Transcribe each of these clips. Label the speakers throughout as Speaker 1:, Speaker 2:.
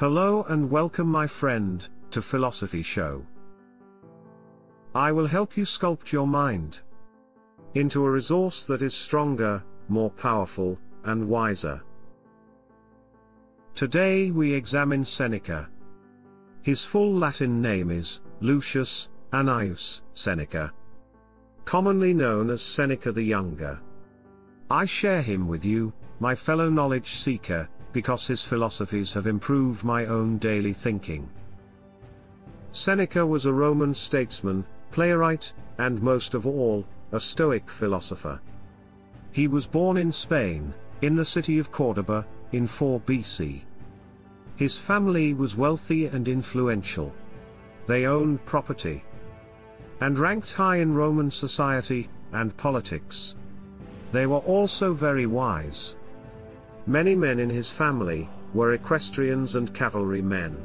Speaker 1: Hello and welcome my friend, to Philosophy Show. I will help you sculpt your mind into a resource that is stronger, more powerful, and wiser. Today we examine Seneca. His full Latin name is Lucius Annaeus Seneca, commonly known as Seneca the Younger. I share him with you, my fellow knowledge seeker, because his philosophies have improved my own daily thinking. Seneca was a Roman statesman, playwright, and most of all, a Stoic philosopher. He was born in Spain, in the city of Cordoba, in 4 BC. His family was wealthy and influential. They owned property and ranked high in Roman society and politics. They were also very wise. Many men in his family were equestrians and cavalry men.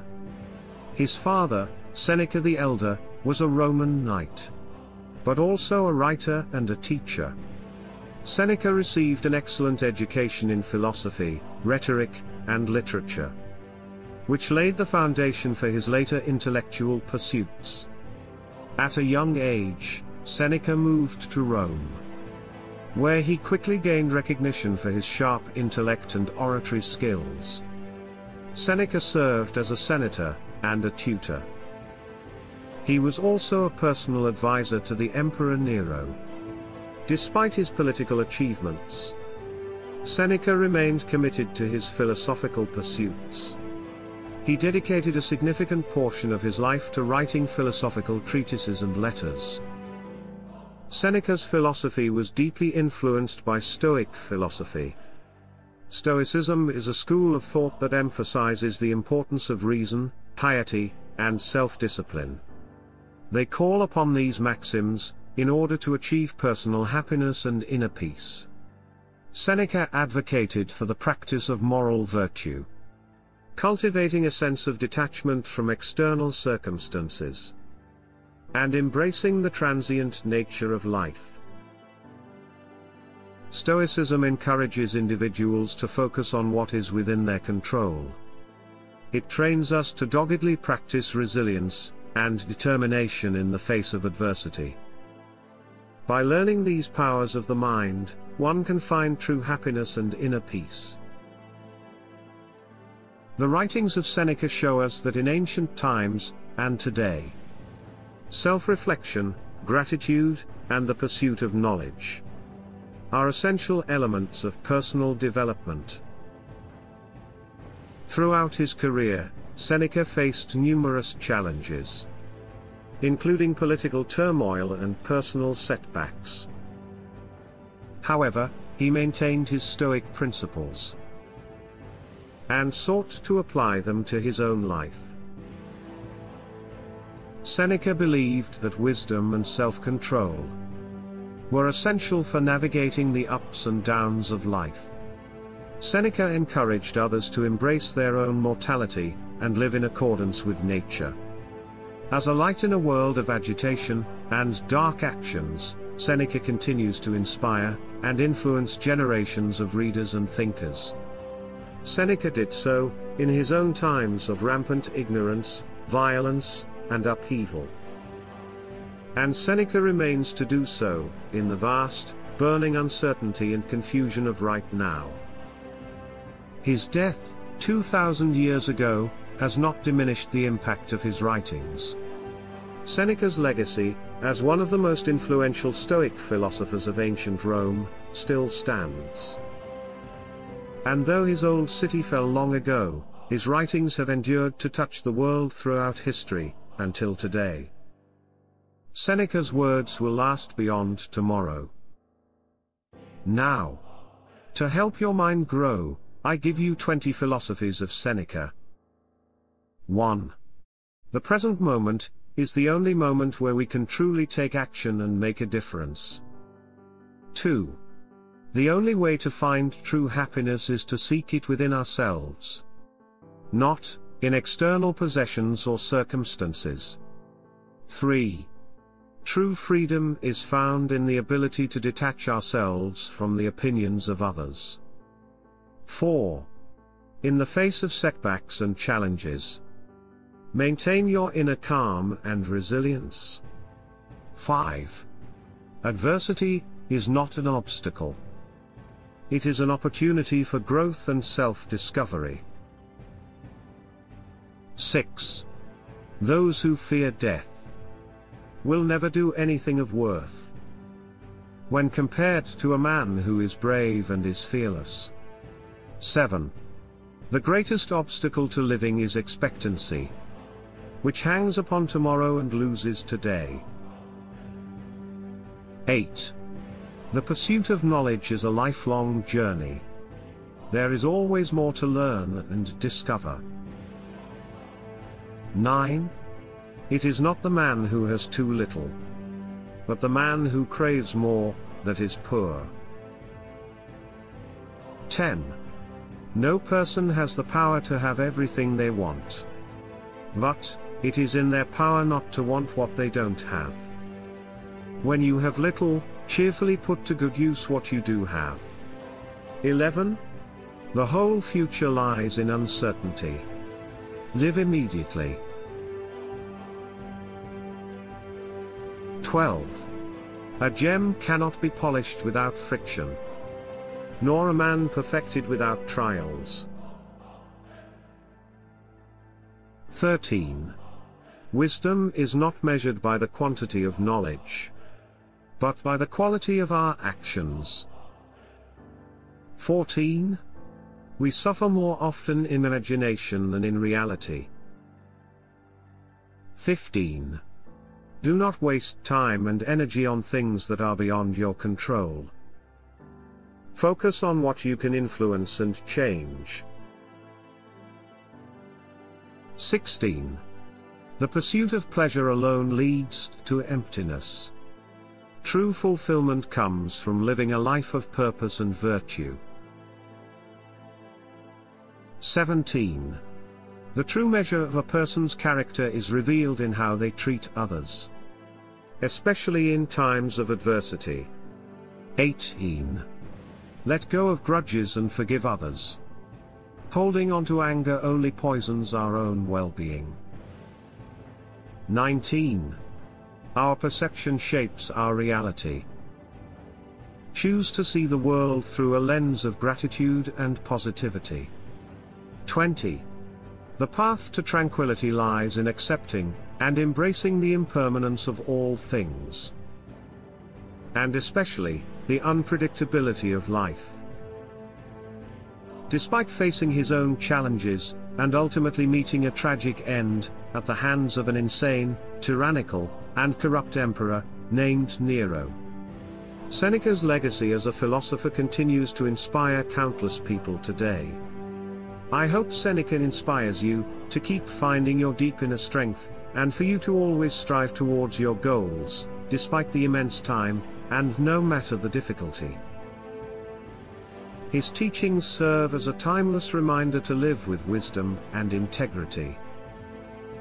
Speaker 1: His father, Seneca the Elder, was a Roman knight, but also a writer and a teacher. Seneca received an excellent education in philosophy, rhetoric, and literature, which laid the foundation for his later intellectual pursuits. At a young age, Seneca moved to Rome where he quickly gained recognition for his sharp intellect and oratory skills. Seneca served as a senator and a tutor. He was also a personal advisor to the Emperor Nero. Despite his political achievements, Seneca remained committed to his philosophical pursuits. He dedicated a significant portion of his life to writing philosophical treatises and letters. Seneca's philosophy was deeply influenced by Stoic philosophy. Stoicism is a school of thought that emphasizes the importance of reason, piety, and self-discipline. They call upon these maxims, in order to achieve personal happiness and inner peace. Seneca advocated for the practice of moral virtue. Cultivating a sense of detachment from external circumstances and embracing the transient nature of life. Stoicism encourages individuals to focus on what is within their control. It trains us to doggedly practice resilience and determination in the face of adversity. By learning these powers of the mind, one can find true happiness and inner peace. The writings of Seneca show us that in ancient times, and today, self-reflection, gratitude, and the pursuit of knowledge are essential elements of personal development. Throughout his career, Seneca faced numerous challenges, including political turmoil and personal setbacks. However, he maintained his Stoic principles and sought to apply them to his own life. Seneca believed that wisdom and self-control were essential for navigating the ups and downs of life. Seneca encouraged others to embrace their own mortality, and live in accordance with nature. As a light in a world of agitation, and dark actions, Seneca continues to inspire, and influence generations of readers and thinkers. Seneca did so, in his own times of rampant ignorance, violence, and upheaval. And Seneca remains to do so, in the vast, burning uncertainty and confusion of right now. His death, 2,000 years ago, has not diminished the impact of his writings. Seneca's legacy, as one of the most influential Stoic philosophers of ancient Rome, still stands. And though his old city fell long ago, his writings have endured to touch the world throughout history, until today. Seneca's words will last beyond tomorrow. Now, to help your mind grow, I give you 20 philosophies of Seneca. 1. The present moment is the only moment where we can truly take action and make a difference. 2. The only way to find true happiness is to seek it within ourselves. Not, in external possessions or circumstances. 3. True freedom is found in the ability to detach ourselves from the opinions of others. 4. in the face of setbacks and challenges. Maintain your inner calm and resilience. 5. Adversity is not an obstacle. It is an opportunity for growth and self-discovery. 6. Those who fear death will never do anything of worth. When compared to a man who is brave and is fearless. 7. The greatest obstacle to living is expectancy, which hangs upon tomorrow and loses today. 8. The pursuit of knowledge is a lifelong journey. There is always more to learn and discover. 9. It is not the man who has too little, but the man who craves more, that is poor. 10. No person has the power to have everything they want. But, it is in their power not to want what they don't have. When you have little, cheerfully put to good use what you do have. 11. The whole future lies in uncertainty. Live immediately. 12. A gem cannot be polished without friction. Nor a man perfected without trials. 13. Wisdom is not measured by the quantity of knowledge, but by the quality of our actions. 14. We suffer more often in imagination than in reality. 15. Do not waste time and energy on things that are beyond your control. Focus on what you can influence and change. 16. The pursuit of pleasure alone leads to emptiness. True fulfillment comes from living a life of purpose and virtue. 17. The true measure of a person's character is revealed in how they treat others especially in times of adversity. 18. Let go of grudges and forgive others. Holding on to anger only poisons our own well-being. 19. Our perception shapes our reality. Choose to see the world through a lens of gratitude and positivity. 20. The path to tranquility lies in accepting, and embracing the impermanence of all things. And especially, the unpredictability of life. Despite facing his own challenges, and ultimately meeting a tragic end, at the hands of an insane, tyrannical, and corrupt emperor, named Nero. Seneca's legacy as a philosopher continues to inspire countless people today. I hope Seneca inspires you, to keep finding your deep inner strength, and for you to always strive towards your goals, despite the immense time, and no matter the difficulty. His teachings serve as a timeless reminder to live with wisdom and integrity.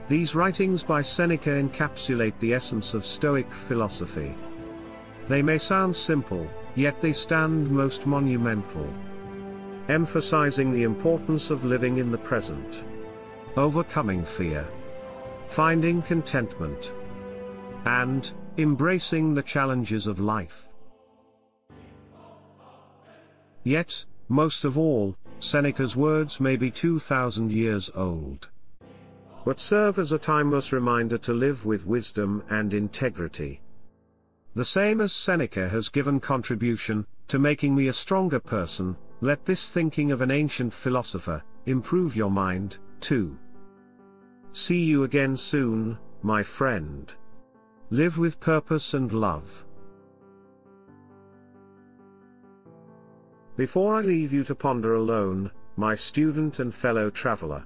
Speaker 1: These writings by Seneca encapsulate the essence of Stoic philosophy. They may sound simple, yet they stand most monumental. Emphasizing the importance of living in the present. Overcoming fear finding contentment, and embracing the challenges of life. Yet, most of all, Seneca's words may be 2,000 years old. But serve as a timeless reminder to live with wisdom and integrity. The same as Seneca has given contribution, to making me a stronger person, let this thinking of an ancient philosopher, improve your mind, too. See you again soon, my friend. Live with purpose and love. Before I leave you to ponder alone, my student and fellow traveler,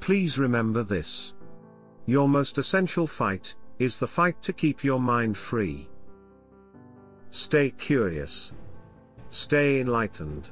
Speaker 1: please remember this. Your most essential fight is the fight to keep your mind free. Stay curious. Stay enlightened.